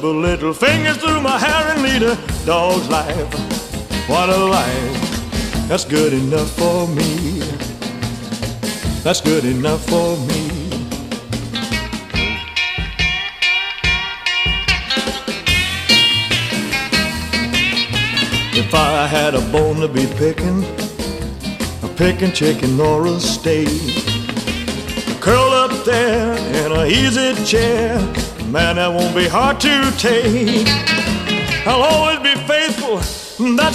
Little fingers through my hair and lead a dog's life. What a life. That's good enough for me. That's good enough for me. If I had a bone to be picking, a picking chicken or a steak, curled up there in a easy chair Man, that won't be hard to take. I'll always be faithful, that's